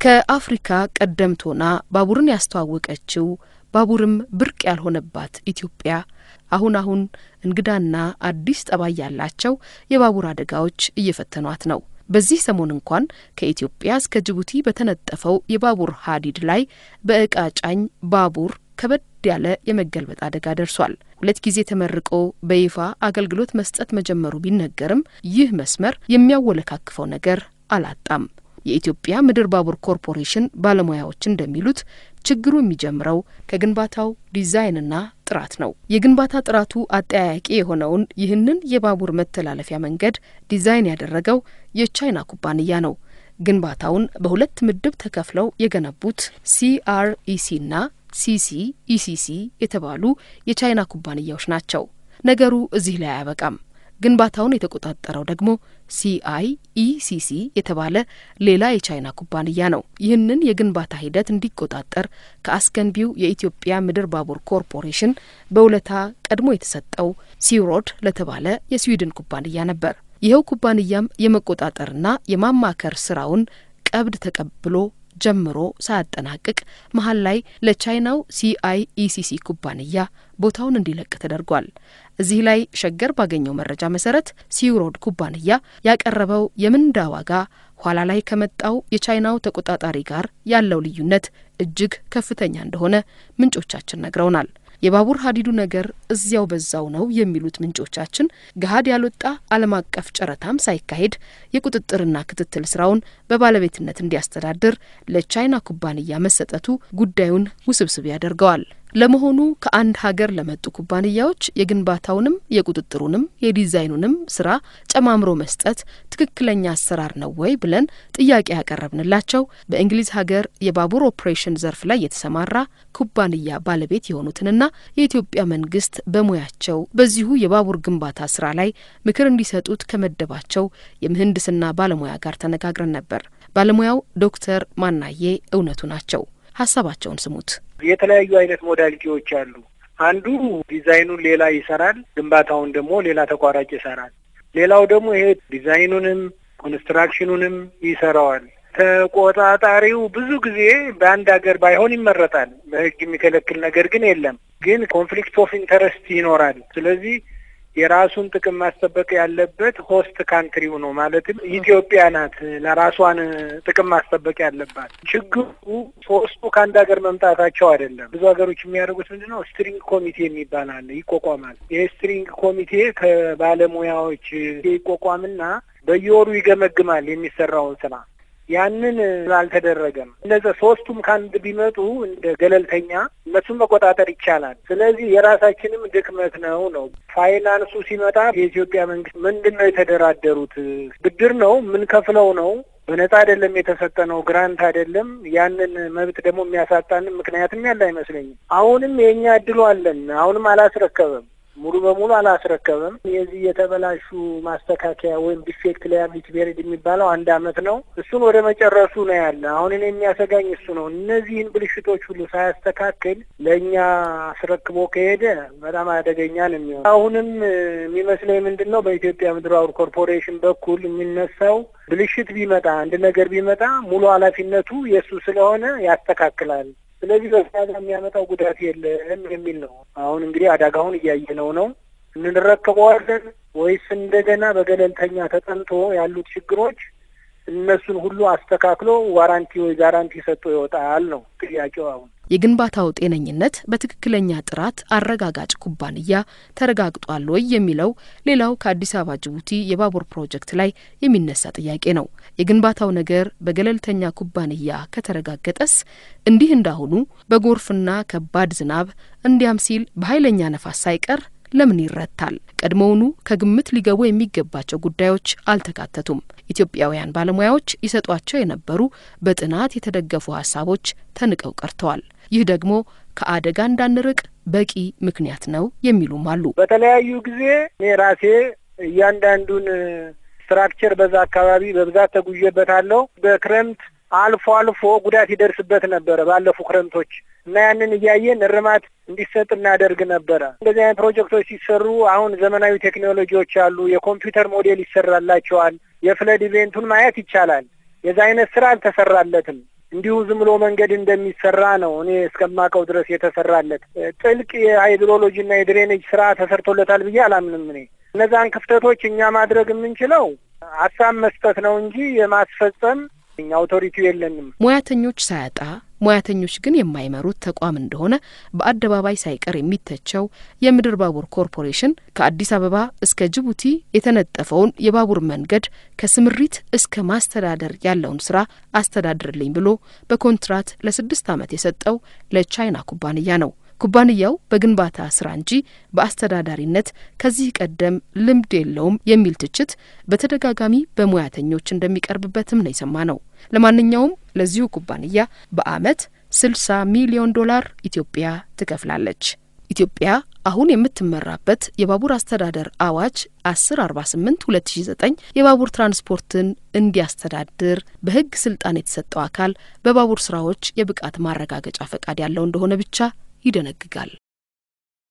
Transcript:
ከአፍሪካ ቀደምት ሆና ባቡርን ያስተዋወቀችው ባቡርም ብርቅ ያልሆነባት ኢትዮጵያ አሁን አሁን እንግዳና አዲስ ጠባይ ያላቸው የባቡር አደጋዎች እየፈተኗት ነው። በዚህ ሰሞን እንኳን ከኢትዮጵያ እስከ ጅቡቲ በተነጠፈው የባቡር ሀዲድ ላይ በእቃ ጫኝ ባቡር ከበድ ያለ የመገልበጥ አደጋ ደርሷል። ሁለት ጊዜ ተመርቆ በይፋ አገልግሎት መስጠት መጀመሩ ቢነገርም ይህ መስመር የሚያወለካክፈው ነገር አላጣም። የኢትዮጵያ ምድር ባቡር ኮርፖሬሽን ባለሙያዎች እንደሚሉት ችግሩ የሚጀምረው ከግንባታው ዲዛይንና ጥራት ነው። የግንባታ ጥራቱ አጠያያቂ የሆነውን ይህንን የባቡር መተላለፊያ መንገድ ዲዛይን ያደረገው የቻይና ኩባንያ ነው። ግንባታውን በሁለት ምድብ ተከፍለው የገነቡት CREC ና CCECC የተባሉ የቻይና ኩባንያዎች ናቸው። ነገሩ እዚህ ላይ አያበቃም። ግንባታውን የተቆጣጠረው ደግሞ ሲአይ ኢሲሲ የተባለ ሌላ የቻይና ኩባንያ ነው። ይህንን የግንባታ ሂደት እንዲቆጣጠር ከአስገንቢው የኢትዮጵያ ምድር ባቡር ኮርፖሬሽን በውለታ ቀድሞ የተሰጠው ሲሮድ ለተባለ የስዊድን ኩባንያ ነበር። ይኸው ኩባንያም የመቆጣጠርና የማማከር ስራውን ቀብድ ተቀብሎ ጀምሮ ሳያጠናቅቅ መሀል ላይ ለቻይናው ሲአይ ኢሲሲ ኩባንያ ቦታውን እንዲለቅ ተደርጓል። እዚህ ላይ ሸገር ባገኘው መረጃ መሰረት ሲውሮድ ኩባንያ ያቀረበው የምንዳ ዋጋ ኋላ ላይ ከመጣው የቻይናው ተቆጣጣሪ ጋር ያለው ልዩነት እጅግ ከፍተኛ እንደሆነ ምንጮቻችን ነግረውናል። የባቡር ሀዲዱ ነገር እዚያው በዛው ነው የሚሉት ምንጮቻችን ገሀድ ያልወጣ ዓለም አቀፍ ጨረታም ሳይካሄድ የቁጥጥርና ክትትል ስራውን በባለቤትነት እንዲያስተዳድር ለቻይና ኩባንያ መሰጠቱ ጉዳዩን ውስብስብ ያደርገዋል። ለመሆኑ ከአንድ ሀገር ለመጡ ኩባንያዎች የግንባታውንም የቁጥጥሩንም የዲዛይኑንም ስራ ጨማምሮ መስጠት ትክክለኛ አሰራር ነው ወይ ብለን ጥያቄ ያቀረብንላቸው በእንግሊዝ ሀገር የባቡር ኦፕሬሽን ዘርፍ ላይ የተሰማራ ኩባንያ ባለቤት የሆኑትንና የኢትዮጵያ መንግስት በሙያቸው በዚሁ የባቡር ግንባታ ስራ ላይ ምክር እንዲሰጡት ከመደባቸው የምህንድስና ባለሙያ ጋር ተነጋግረን ነበር። ባለሙያው ዶክተር ማናዬ እውነቱ ናቸው። ሀሳባቸውን ስሙት። የተለያዩ አይነት modality ዎች አሉ። አንዱ ዲዛይኑን ሌላ ይሰራል፣ ግንባታውን ደግሞ ሌላ ተቋራጭ ይሰራል። ሌላው ደግሞ ይሄ ዲዛይኑንም construction ኑንም ይሰራዋል። ተቆጣጣሪው ብዙ ጊዜ በአንድ ሀገር ባይሆን ይመረጣል። በህግ የሚከለክል ነገር ግን የለም። ግን conflict of interest ይኖራል። ስለዚህ የራሱን ጥቅም ማስጠበቅ ያለበት host country ው ነው። ማለትም ኢትዮጵያ ናት ለራሷን ጥቅም ማስጠበቅ ያለባት። ችግሩ ሶስቱ ከአንድ ሀገር መምጣታቸው አይደለም። ብዙ ሀገሮች የሚያደርጉት ምንድን ነው? steering ኮሚቴ የሚባል አለ፣ ይቋቋማል። ይህ steering ኮሚቴ ከባለሙያዎች ይቋቋምና በየወሩ ይገመግማል የሚሰራውን ስራ ያንን አልተደረገም። እነዚ ሶስቱም ከአንድ ቢመጡ እንደ ገለልተኛ እነሱን መቆጣጠር ይቻላል። ስለዚህ የራሳችንም ድክመት ነው ነው ፋይናንሱ ሲመጣ የኢትዮጵያ መንግስት ምንድን ነው የተደራደሩት? ብድር ነው የምንከፍለው ነው በነጻ አይደለም የተሰጠ ነው፣ grant አይደለም። ያንን መብት ደግሞ የሚያሳጣንም ምክንያትም ያለ አይመስለኝም። አሁንም የእኛ እድሉ አለን። አሁንም አላስረከበም ሙሉ በሙሉ አላስረከበም። የዚህ የተበላሹ ማስተካከያ ወይም defect liability period የሚባለው አንድ አመት ነው። እሱን ወደ መጨረሱ ነው ያለ። አሁን እኔ የሚያሰጋኝ እሱ ነው። እነዚህን ብልሽቶች ሁሉ ሳያስተካክል ለእኛ አስረክቦ ከሄደ በጣም አደገኛ ነው የሚሆን። አሁንም የሚመስለኝ ምንድን ነው በኢትዮጵያ ምድር ባቡር ኮርፖሬሽን በኩል የሚነሳው ብልሽት ቢመጣ አንድ ነገር ቢመጣ ሙሉ ኃላፊነቱ የእሱ ስለሆነ ያስተካክላል። ስለዚህ በዛ የሚያመጣው ጉዳት የለም የሚል ነው። አሁን እንግዲህ አደጋውን እያየነው ነው። እንረከበዋለን ወይስ እንደገና በገለልተኛ ተጠንቶ ያሉት ችግሮች እነሱን ሁሉ አስተካክሎ ዋራንቲ ወይ ጋራንቲ ሰጥቶ ይወጣል ነው ጥያቄው። አሁን የግንባታው ጤነኝነት በትክክለኛ ጥራት አረጋጋጭ ኩባንያ ተረጋግጧል ወይ የሚለው ሌላው ከአዲስ አበባ ጅቡቲ የባቡር ፕሮጀክት ላይ የሚነሳ ጥያቄ ነው። የግንባታው ነገር በገለልተኛ ኩባንያ ከተረጋገጠስ እንዲህ እንዳሁኑ በጎርፍና ከባድ ዝናብ እንዲያም ሲል በኃይለኛ ነፋስ ሳይቀር ለምን ይረታል? ቀድሞውኑ ከግምት ሊገቡ የሚገባቸው ጉዳዮች አልተካተቱም። ኢትዮጵያውያን ባለሙያዎች ይሰጧቸው የነበሩ በጥናት የተደገፉ ሀሳቦች ተንቀው ቀርተዋል። ይህ ደግሞ ከአደጋ እንዳንርቅ በቂ ምክንያት ነው የሚሉም አሉ። በተለያዩ ጊዜ እኔ ራሴ እያንዳንዱን structure በዛ አካባቢ በብዛት ተጉዤበታለሁ። በክረምት አልፎ አልፎ ጉዳት ይደርስበት ነበረ ባለፉ ክረምቶች እና ያንን እያየን እርማት እንዲሰጥ እናደርግ ነበረ። እንደዚህ አይነት ፕሮጀክቶች ሲሰሩ አሁን ዘመናዊ ቴክኖሎጂዎች አሉ። የኮምፒውተር ሞዴል ይሰራላቸዋል። የ flood event ኡን ማየት ይቻላል። የዛ አይነት ስራ አልተሰራለትም። እንዲሁ ዝም ብሎ መንገድ እንደሚሰራ ነው እኔ እስከማውቀው ድረስ የተሰራለት። ጥልቅ የ hydrology ና የ drainage ስራ ተሰርቶለታል ብዬ አላምንም። እኔ እነዛን ክፍተቶች እኛ ማድረግ የምንችለው ሀሳብ መስጠት ነው እንጂ የማስፈጸም አውቶሪቲው የለንም። ሙያተኞች ሳያጣ ሙያተኞች ግን የማይመሩት ተቋም እንደሆነ በአደባባይ ሳይቀር የሚተቸው የምድር ባቡር ኮርፖሬሽን ከአዲስ አበባ እስከ ጅቡቲ የተነጠፈውን የባቡር መንገድ ከስምሪት እስከ ማስተዳደር ያለውን ስራ አስተዳድርልኝ ብሎ በኮንትራት ለስድስት ዓመት የሰጠው ለቻይና ኩባንያ ነው። ኩባንያው በግንባታ ስራ እንጂ በአስተዳዳሪነት ከዚህ ቀደም ልምድ የለውም የሚል ትችት በተደጋጋሚ በሙያተኞች እንደሚቀርብበትም ነው የሰማ ነው። ለማንኛውም ለዚሁ ኩባንያ በአመት 60 ሚሊዮን ዶላር ኢትዮጵያ ትከፍላለች። ኢትዮጵያ አሁን የምትመራበት የባቡር አስተዳደር አዋጅ 1048 2009 የባቡር ትራንስፖርትን እንዲያስተዳድር በሕግ ስልጣን የተሰጠው አካል በባቡር ስራዎች የብቃት ማረጋገጫ ፈቃድ ያለው እንደሆነ ብቻ ይደነግጋል።